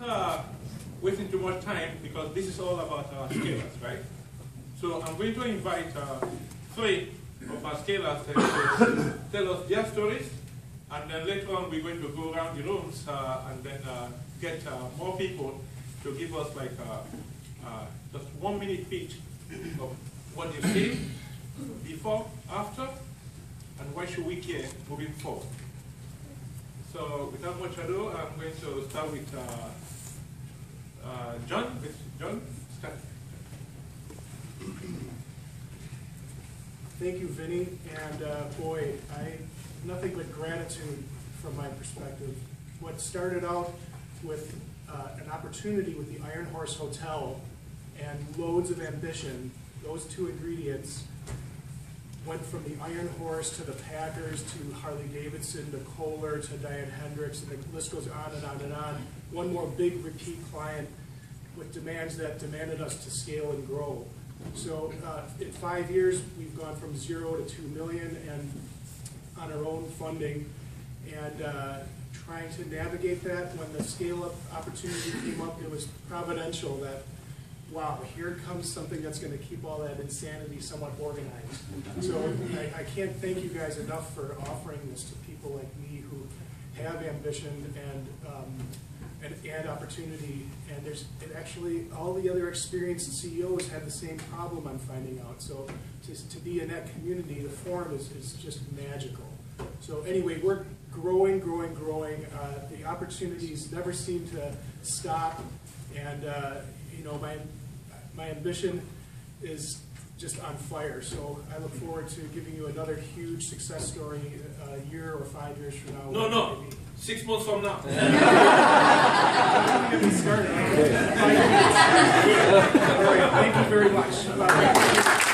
uh, wasting too much time because this is all about our scalers, right? So I'm going to invite uh, three of our scalers to tell us their stories, and then later on we're going to go around the rooms uh, and then uh, get uh, more people to give us like uh, uh, just one minute pitch of what they've seen before, after, and why should we care moving forward. So without much ado, I'm going to start with uh, uh, John. With John, start. Thank you, Vinny, and uh, boy, I, nothing but gratitude from my perspective. What started out with uh, an opportunity with the Iron Horse Hotel and loads of ambition, those two ingredients went from the Iron Horse to the Packers to Harley Davidson to Kohler to Diane Hendricks, and the list goes on and on and on. One more big repeat client with demands that demanded us to scale and grow. So uh, in five years, we've gone from zero to two million and on our own funding. And uh, trying to navigate that, when the scale-up opportunity came up, it was providential that, wow, here comes something that's gonna keep all that insanity somewhat organized. So I, I can't thank you guys enough for offering this to people like me who have ambition and, um, and, and opportunity. And there's, and actually, all the other experienced CEOs had the same problem I'm finding out. So to, to be in that community, the forum is, is just magical. So anyway, we're growing, growing, growing. Uh, the opportunities never seem to stop. And, uh, you know, my, my ambition is just on fire. So I look forward to giving you another huge success story uh, a year or five years from now. No, no, Maybe. six months from now. Get me started. Five years. All right, Thank you very much.